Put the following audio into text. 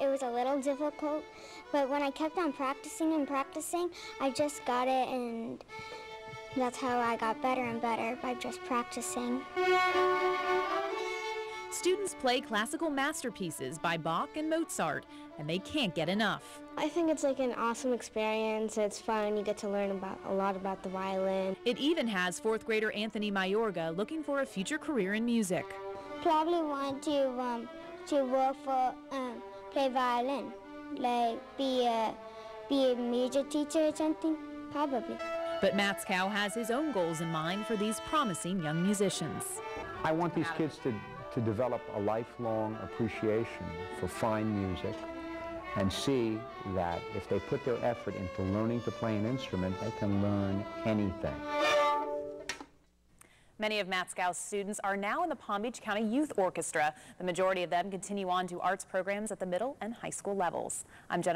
It was a little difficult, but when I kept on practicing and practicing, I just got it, and that's how I got better and better by just practicing. Students play classical masterpieces by Bach and Mozart, and they can't get enough. I think it's like an awesome experience. It's fun. You get to learn about a lot about the violin. It even has fourth grader Anthony Mayorga looking for a future career in music. Probably want to um, to work for um, play violin, like be a be a music teacher or something. Probably. But Matzkow has his own goals in mind for these promising young musicians. I want these kids to, to develop a lifelong appreciation for fine music and see that if they put their effort into learning to play an instrument, they can learn anything. Many of Matzkow's students are now in the Palm Beach County Youth Orchestra. The majority of them continue on to arts programs at the middle and high school levels. I'm Jennifer.